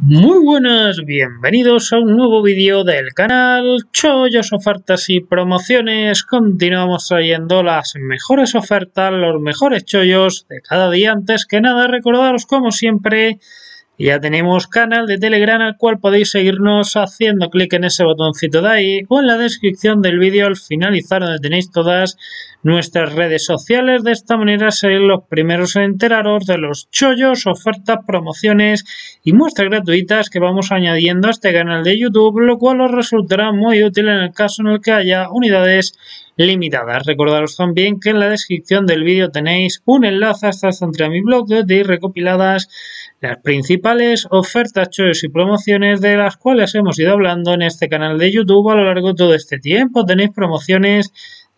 Muy buenas, bienvenidos a un nuevo vídeo del canal Chollos Ofertas y Promociones. Continuamos trayendo las mejores ofertas, los mejores chollos de cada día. Antes que nada, recordaros como siempre ya tenemos canal de Telegram al cual podéis seguirnos haciendo clic en ese botoncito de ahí o en la descripción del vídeo al finalizar donde tenéis todas nuestras redes sociales. De esta manera seréis los primeros en enteraros de los chollos, ofertas, promociones y muestras gratuitas que vamos añadiendo a este canal de YouTube, lo cual os resultará muy útil en el caso en el que haya unidades limitadas. Recordaros también que en la descripción del vídeo tenéis un enlace hasta entre mi blog tenéis recopiladas las principales ofertas, chollos y promociones de las cuales hemos ido hablando en este canal de YouTube a lo largo de todo este tiempo. Tenéis promociones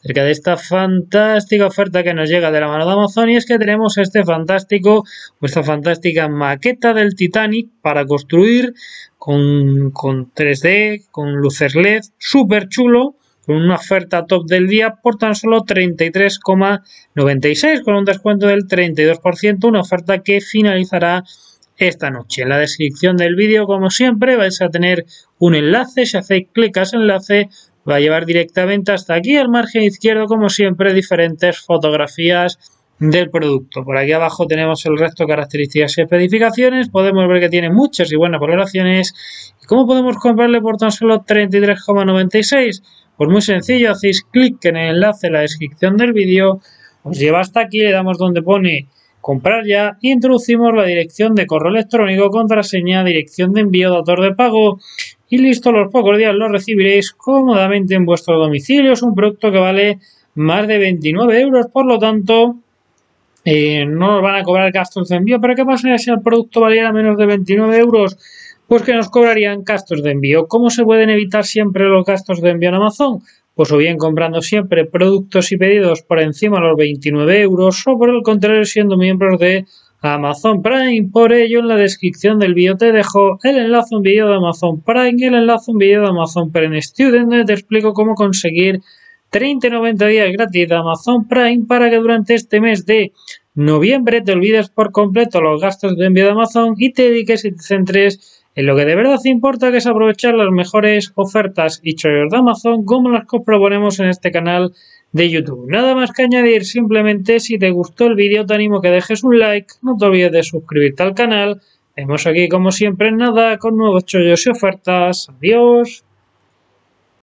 acerca de esta fantástica oferta que nos llega de la mano de Amazon y es que tenemos este fantástico o esta fantástica maqueta del Titanic para construir con, con 3D, con luces LED, súper chulo con una oferta top del día por tan solo 33,96 con un descuento del 32%, una oferta que finalizará esta noche. En la descripción del vídeo, como siempre, vais a tener un enlace, si hacéis clic a ese enlace va a llevar directamente hasta aquí al margen izquierdo como siempre diferentes fotografías del producto. Por aquí abajo tenemos el resto de características y especificaciones. Podemos ver que tiene muchas y buenas valoraciones. ¿Y cómo podemos comprarle por tan solo 33,96? Pues muy sencillo, hacéis clic en el enlace en la descripción del vídeo, os lleva hasta aquí, le damos donde pone comprar ya y introducimos la dirección de correo electrónico, contraseña, dirección de envío, dator de pago y listo, los pocos días lo recibiréis cómodamente en vuestro domicilio. Es un producto que vale más de 29 euros, por lo tanto eh, no nos van a cobrar gastos de envío. ¿Pero qué pasaría si el producto valiera menos de 29 euros? Pues que nos cobrarían gastos de envío. ¿Cómo se pueden evitar siempre los gastos de envío en Amazon? Pues o bien comprando siempre productos y pedidos por encima de los 29 euros o por el contrario siendo miembros de Amazon Prime. Por ello, en la descripción del vídeo te dejo el enlace a un vídeo de Amazon Prime y el enlace a un vídeo de Amazon Prime Student donde te explico cómo conseguir 30 y 90 días gratis de Amazon Prime para que durante este mes de noviembre te olvides por completo los gastos de envío de Amazon y te dediques y te centres en lo que de verdad importa que es aprovechar las mejores ofertas y chollos de Amazon como las que os proponemos en este canal de YouTube. Nada más que añadir, simplemente si te gustó el vídeo te animo a que dejes un like, no te olvides de suscribirte al canal. Vemos aquí como siempre en nada con nuevos chollos y ofertas. Adiós.